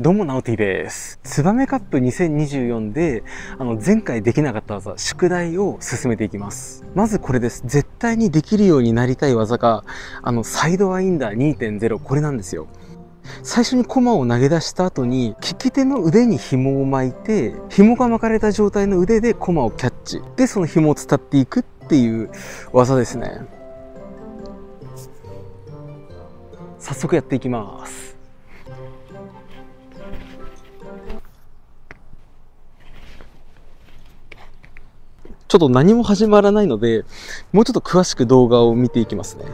どうも、ナオティです。ツバメカップ2024で、あの、前回できなかった技、宿題を進めていきます。まずこれです。絶対にできるようになりたい技が、あの、サイドワインダー2.0、これなんですよ。最初にコマを投げ出した後に、利き手の腕に紐を巻いて、紐が巻かれた状態の腕でコマをキャッチ。で、その紐を伝っていくっていう技ですね。早速やっていきます。ちょっと何も始まらないので、もうちょっと詳しく動画を見ていきますね。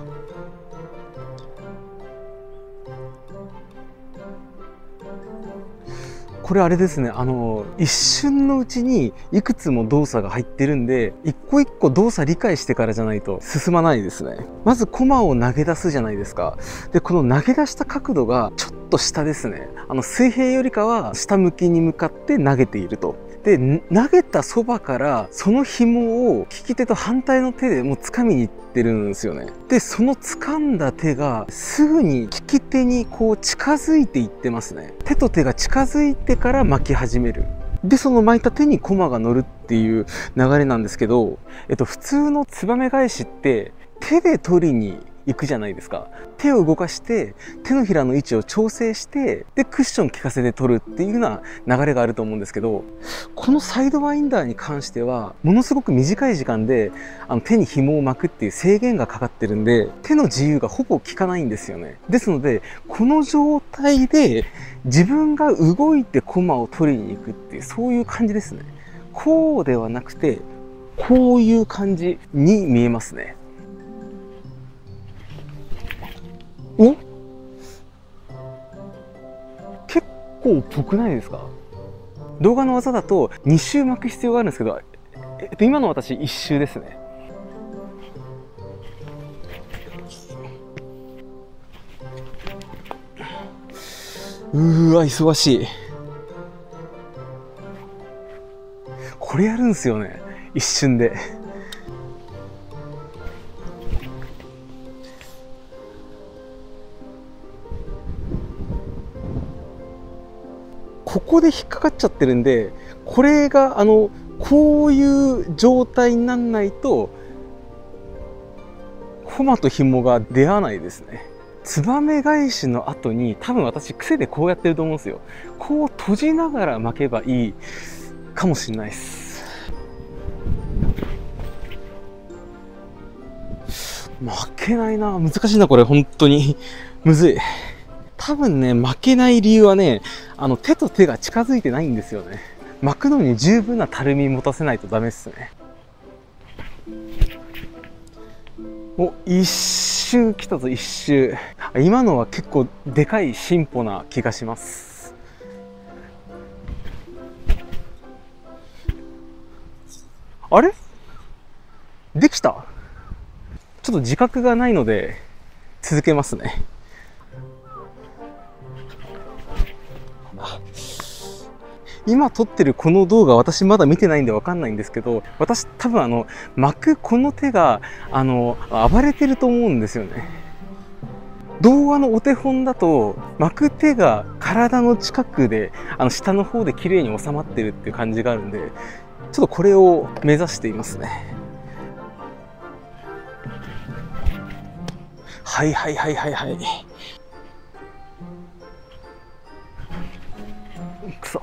これあれですね、あの、一瞬のうちにいくつも動作が入ってるんで、一個一個動作理解してからじゃないと進まないですね。まずコマを投げ出すじゃないですか。で、この投げ出した角度がちょっと下ですね。あの、水平よりかは下向きに向かって投げていると。で、投げたそばからその紐を利き手と反対の手でもう掴みに行ってるんですよね。で、その掴んだ手がすぐに利き手にこう近づいていってますね。手と手が近づいてから巻き始める。で、その巻いた手に駒が乗るっていう流れなんですけど、えっと、普通のツバメ返しって手で取りに行くじゃないですか。手を動かして手のひらの位置を調整してでクッション効かせて取るっていうような流れがあると思うんですけどこのサイドワインダーに関してはものすごく短い時間であの手に紐を巻くっていう制限がかかってるんで手の自由がほぼ効かないんですよね。ですのでこの状態で自分が動いて駒を取りに行くっていうそういう感じですね。こうではなくてこういう感じに見えますね。お？結構ぽくないですか？動画の技だと2周巻く必要があるんですけど、えっと、今の私1周ですね。うわ忙しい。これやるんすよね？一瞬で。ここで引っかかっちゃってるんでこれがあのこういう状態になんないとコマと紐が出会わないですね。ツバメ返しの後に多分私癖でこうやってると思うんですよ。こう閉じながら巻けばいいかもしれないです。負けないな。難しいなこれ。本当に。むずい。多分ね、負けない理由はね、あの、手と手が近づいてないんですよね。巻くのに十分なたるみ持たせないとダメっすね。お、一周来たぞ、一周。今のは結構でかい進歩な気がします。あれ？できた？ちょっと自覚がないので続けますね。今撮ってるこの動画私まだ見てないんでわかんないんですけど、私多分あの、巻くこの手が、あの、暴れてると思うんですよね。動画のお手本だと、巻く手が体の近くで、あの、下の方で綺麗に収まってるっていう感じがあるんで、ちょっとこれを目指していますね。はいはいはいはいはい。くそ。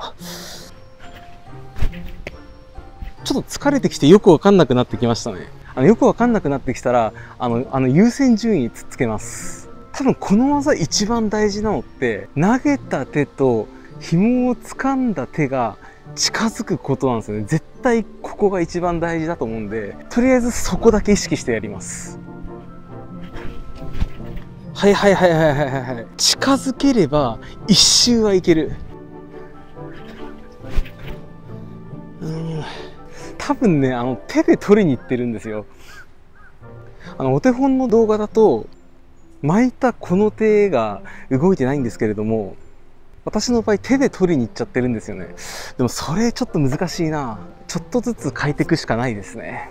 ちょっと疲れてきてよくわかんなくなってきましたね。あのよくわかんなくなってきたら、あの、あの優先順位つっつけます。多分この技一番大事なのって、投げた手と紐を掴んだ手が近づくことなんですよね。絶対ここが一番大事だと思うんで、とりあえずそこだけ意識してやります。はいはいはいはいはいはい。近づければ一周はいける。多分ね、あの、手で取りに行ってるんですよ。あの、お手本の動画だと、巻いたこの手が動いてないんですけれども、私の場合手で取りに行っちゃってるんですよね。でもそれちょっと難しいな。ちょっとずつ変えていくしかないですね。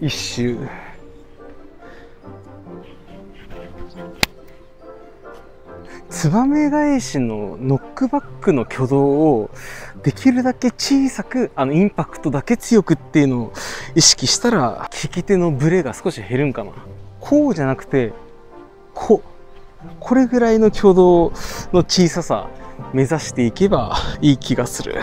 一周。ツバメ返しのノックバックの挙動をできるだけ小さく、あの、インパクトだけ強くっていうのを意識したら、利き手のブレが少し減るんかな。こうじゃなくて、こう。これぐらいの挙動の小ささ目指していけばいい気がする。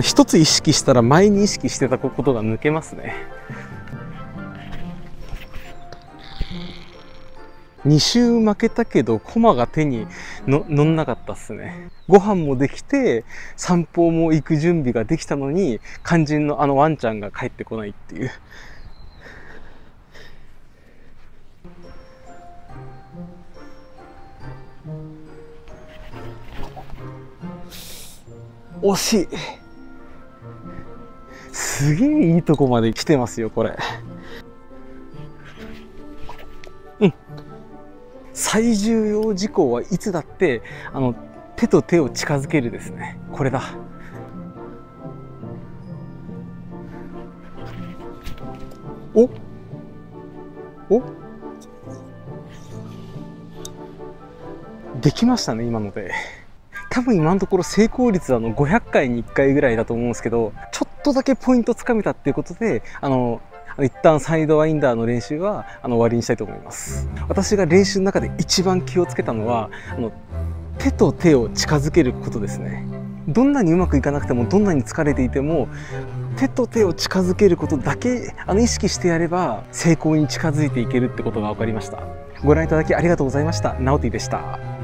一つ意識したら前に意識してたことが抜けますね。2周負けたけど、駒が手にの乗んなかったっすね。ご飯もできて、散歩も行く準備ができたのに、肝心のあのワンちゃんが帰ってこないっていう。惜しい。すげえいいとこまで来てますよ、これ。最重要事項はいつだって、あの、手と手を近づけるですね。これだ。お？お？できましたね、今ので。多分今のところ成功率はあの500回に1回ぐらいだと思うんですけど、ちょっとだけポイントつかめたっていうことで、あの、一旦サイドワインダーの練習はあの終わりにしたいと思います。私が練習の中で一番気をつけたのは、あの手と手を近づけることですね。どんなにうまくいかなくても、どんなに疲れていても、手と手を近づけることだけあの意識してやれば成功に近づいていけるってことが分かりました。ご覧いただきありがとうございました。ナオティでした。